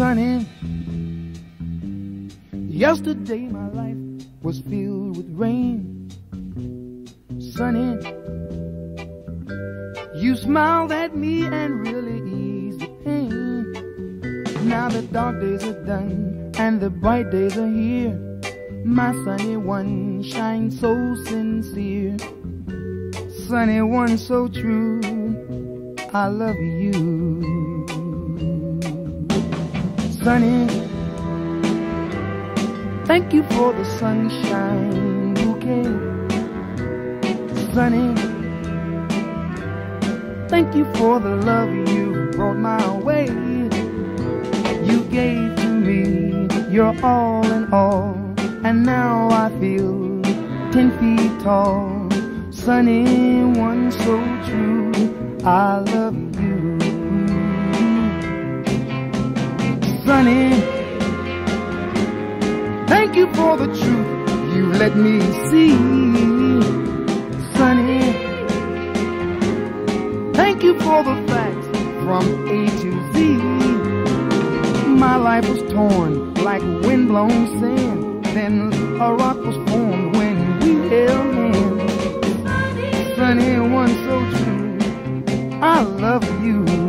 sunny. Yesterday my life was filled with rain. Sunny, you smiled at me and really eased the pain. Now the dark days are done and the bright days are here. My sunny one shines so sincere. Sunny one so true. I love you. Sunny, thank you for the sunshine bouquet. Sunny, thank you for the love you brought my way. You gave to me your all in all, and now I feel ten feet tall. Sunny, one so true, I love you. running. Thank you for the truth you let me see, Sunny. Thank you for the facts from A to Z. My life was torn like windblown sand. Then a rock was formed when we held hands. Sunny, one so true. I love you.